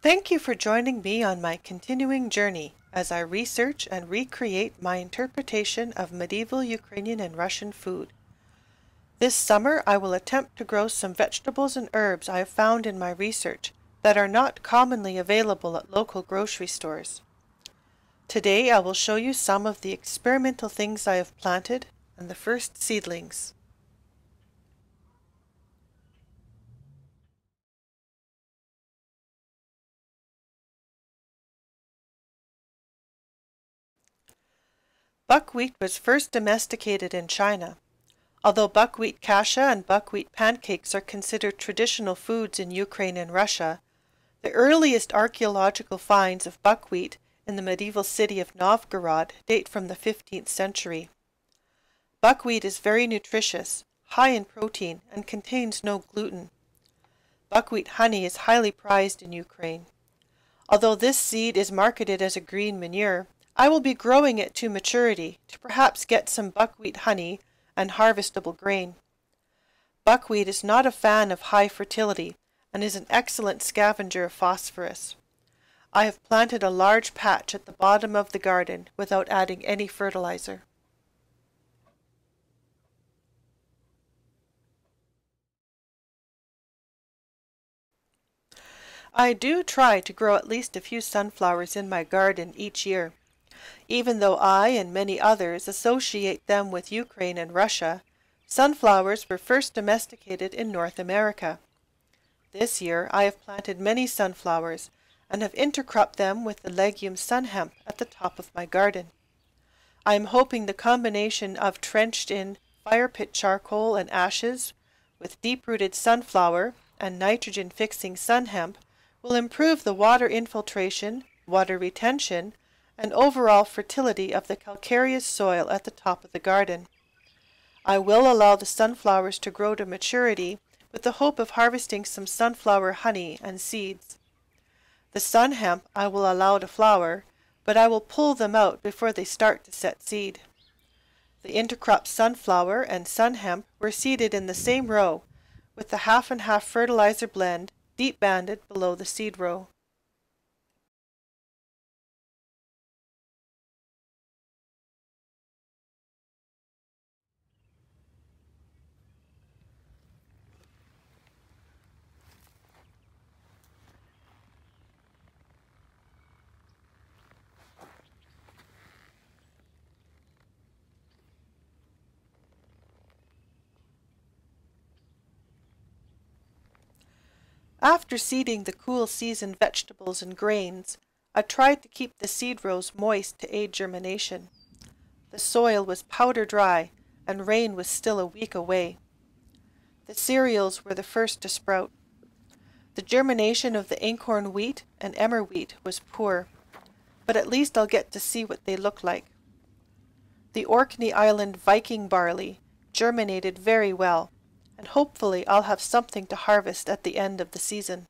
Thank you for joining me on my continuing journey as I research and recreate my interpretation of medieval Ukrainian and Russian food. This summer I will attempt to grow some vegetables and herbs I have found in my research that are not commonly available at local grocery stores. Today I will show you some of the experimental things I have planted and the first seedlings. Buckwheat was first domesticated in China. Although buckwheat kasha and buckwheat pancakes are considered traditional foods in Ukraine and Russia, the earliest archaeological finds of buckwheat in the medieval city of Novgorod date from the 15th century. Buckwheat is very nutritious, high in protein, and contains no gluten. Buckwheat honey is highly prized in Ukraine. Although this seed is marketed as a green manure, I will be growing it to maturity to perhaps get some buckwheat honey and harvestable grain. Buckwheat is not a fan of high fertility and is an excellent scavenger of phosphorus. I have planted a large patch at the bottom of the garden without adding any fertilizer. I do try to grow at least a few sunflowers in my garden each year. Even though I and many others associate them with Ukraine and Russia, sunflowers were first domesticated in North America. This year I have planted many sunflowers and have intercropped them with the legume sun hemp at the top of my garden. I am hoping the combination of trenched in fire pit charcoal and ashes with deep-rooted sunflower and nitrogen fixing sun hemp will improve the water infiltration, water retention, and overall fertility of the calcareous soil at the top of the garden. I will allow the sunflowers to grow to maturity with the hope of harvesting some sunflower honey and seeds. The sun hemp I will allow to flower, but I will pull them out before they start to set seed. The intercrop sunflower and sun hemp were seeded in the same row, with the half and half fertilizer blend deep banded below the seed row. After seeding the cool season vegetables and grains, I tried to keep the seed rows moist to aid germination. The soil was powder dry and rain was still a week away. The cereals were the first to sprout. The germination of the einkorn wheat and emmer wheat was poor, but at least I'll get to see what they look like. The Orkney Island Viking barley germinated very well and hopefully I'll have something to harvest at the end of the season.